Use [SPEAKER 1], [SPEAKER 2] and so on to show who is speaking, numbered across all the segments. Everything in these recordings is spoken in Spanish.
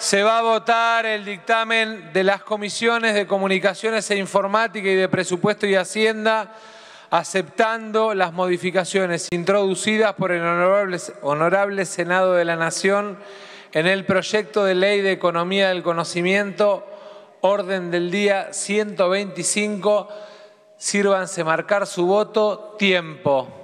[SPEAKER 1] Se va a votar el dictamen de las comisiones de Comunicaciones e Informática y de Presupuesto y Hacienda, aceptando las modificaciones introducidas por el honorable, Senado de la Nación en el proyecto de ley de Economía del Conocimiento, orden del día 125. Sírvanse marcar su voto. Tiempo.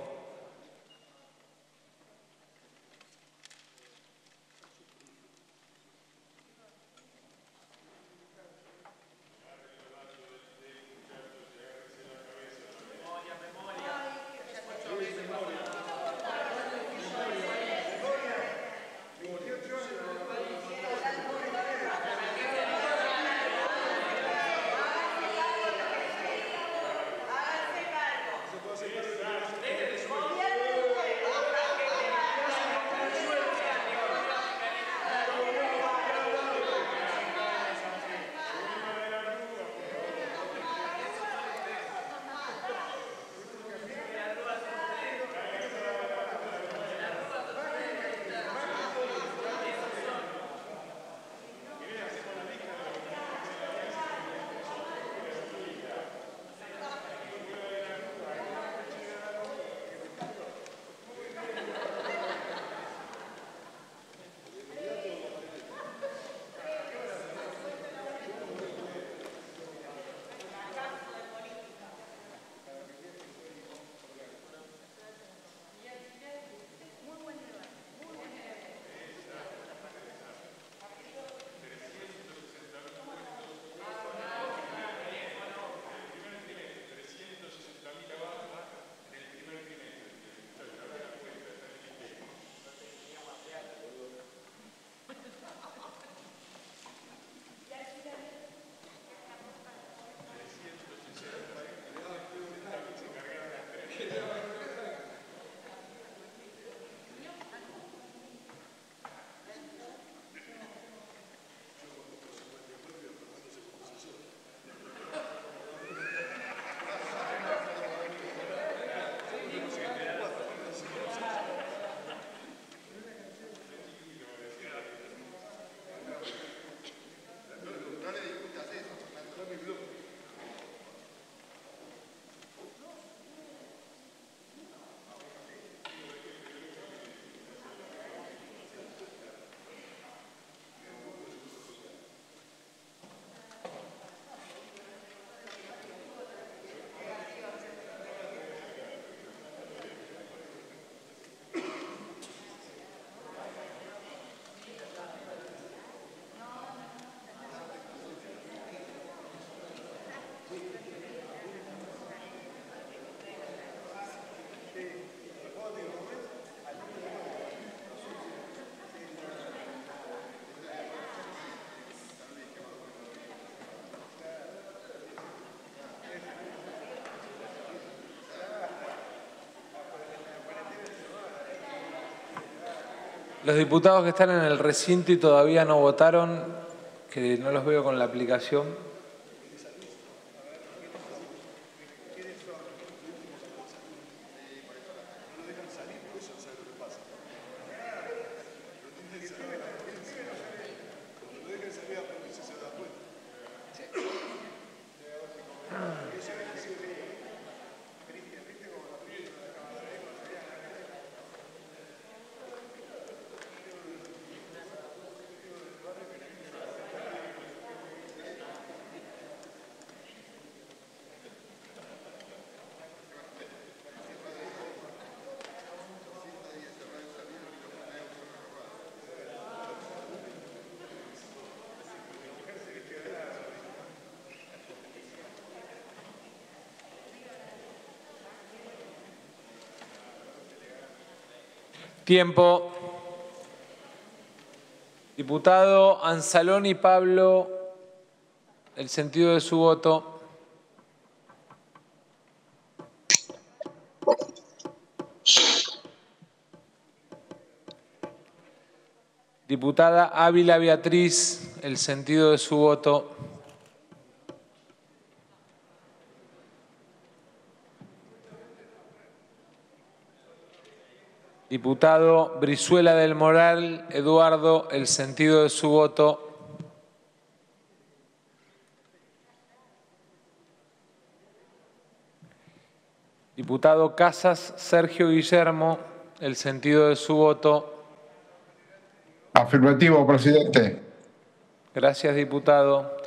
[SPEAKER 1] Los diputados que están en el recinto y todavía no votaron, que no los veo con la aplicación. Tiempo. Diputado Anzaloni Pablo, el sentido de su voto. Diputada Ávila Beatriz, el sentido de su voto. Diputado Brizuela del Moral, Eduardo, el sentido de su voto. Diputado Casas, Sergio Guillermo, el sentido de su voto.
[SPEAKER 2] Afirmativo, presidente.
[SPEAKER 1] Gracias, diputado.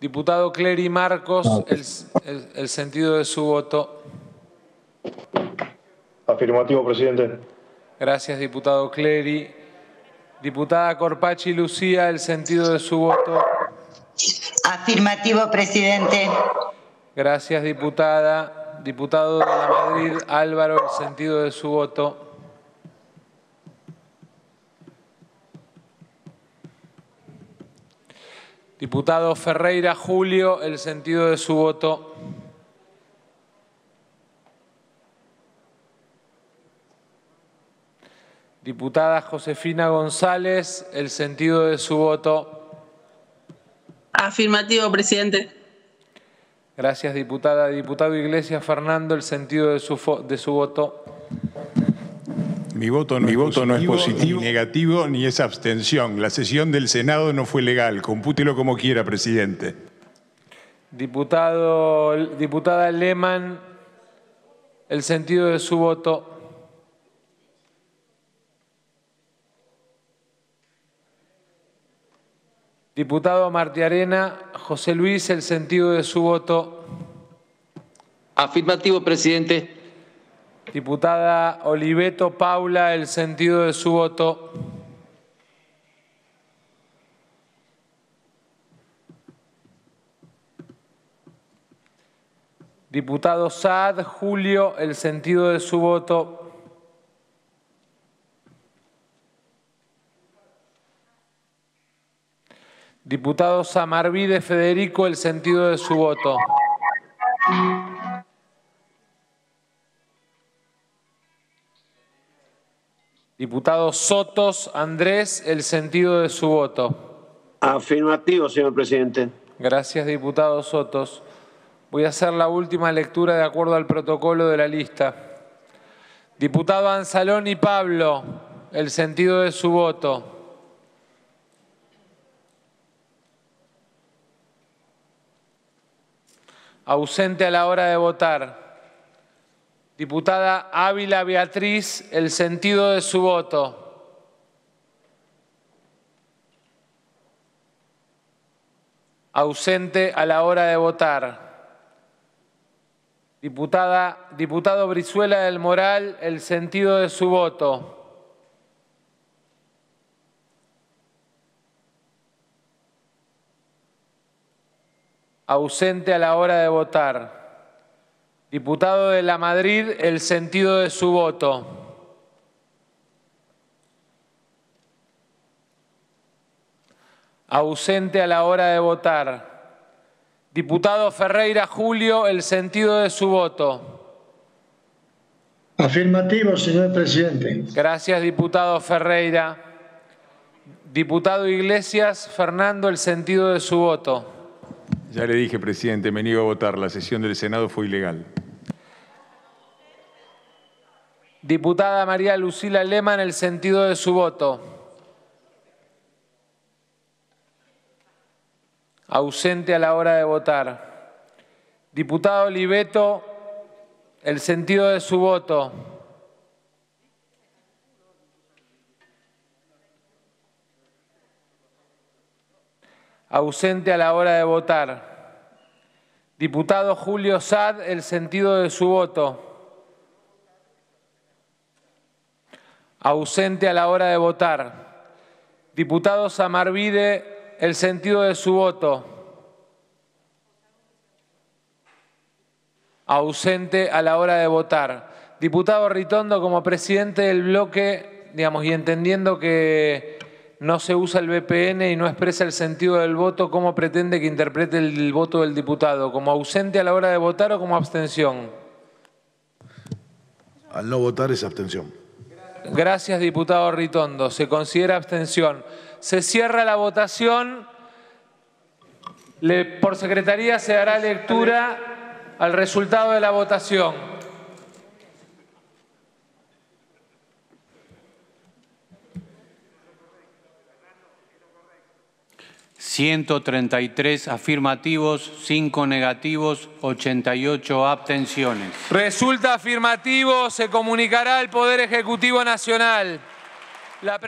[SPEAKER 1] Diputado Clery Marcos, ah, el, el, el sentido de su voto.
[SPEAKER 3] Afirmativo, presidente.
[SPEAKER 1] Gracias, diputado Clery. Diputada Corpachi Lucía, el sentido de su voto.
[SPEAKER 4] Afirmativo, presidente.
[SPEAKER 1] Gracias, diputada. Diputado de la Madrid Álvaro, el sentido de su voto. Diputado Ferreira Julio, el sentido de su voto. Diputada Josefina González, el sentido de su voto.
[SPEAKER 5] Afirmativo, presidente.
[SPEAKER 1] Gracias, diputada. Diputado Iglesias Fernando, el sentido de su, de su voto.
[SPEAKER 6] Mi voto no,
[SPEAKER 7] Mi
[SPEAKER 6] es,
[SPEAKER 7] voto no es
[SPEAKER 6] positivo,
[SPEAKER 7] positivo.
[SPEAKER 6] ni negativo, ni es abstención. La sesión del Senado no fue legal. Compútelo como quiera, presidente.
[SPEAKER 1] Diputado, diputada Lehmann, el sentido de su voto. Diputado Martiarena, José Luis, el sentido de su voto.
[SPEAKER 8] Afirmativo, presidente.
[SPEAKER 1] Diputada Oliveto Paula, el sentido de su voto. Diputado Saad Julio, el sentido de su voto. Diputado Samarvide Federico, el sentido de su voto. Diputado Sotos Andrés, el sentido de su voto.
[SPEAKER 9] Afirmativo, señor presidente.
[SPEAKER 1] Gracias, diputado Sotos. Voy a hacer la última lectura de acuerdo al protocolo de la lista. Diputado Anzalón y Pablo, el sentido de su voto. Ausente a la hora de votar. Diputada Ávila Beatriz, el sentido de su voto. Ausente a la hora de votar. Diputada, diputado Brizuela del Moral, el sentido de su voto. Ausente a la hora de votar. Diputado de la Madrid, el sentido de su voto. Ausente a la hora de votar. Diputado Ferreira Julio, el sentido de su voto.
[SPEAKER 10] Afirmativo, señor presidente.
[SPEAKER 1] Gracias, diputado Ferreira. Diputado Iglesias Fernando, el sentido de su voto.
[SPEAKER 6] Ya le dije, presidente, me niego a votar. La sesión del Senado fue ilegal.
[SPEAKER 1] Diputada María Lucila Leman, el sentido de su voto. Ausente a la hora de votar. Diputado Oliveto, el sentido de su voto. Ausente a la hora de votar. Diputado Julio Sad, el sentido de su voto. Ausente a la hora de votar. Diputado Samarvide, el sentido de su voto. Ausente a la hora de votar. Diputado Ritondo, como presidente del bloque, digamos, y entendiendo que no se usa el VPN y no expresa el sentido del voto, ¿cómo pretende que interprete el voto del diputado? ¿Como ausente a la hora de votar o como abstención?
[SPEAKER 7] Al no votar es abstención.
[SPEAKER 1] Gracias, diputado Ritondo. Se considera abstención. Se cierra la votación. Le- por secretaría se dará lectura al resultado de la votación.
[SPEAKER 2] 133 afirmativos, 5 negativos, 88 abstenciones.
[SPEAKER 1] Resulta afirmativo, se comunicará al Poder Ejecutivo Nacional. La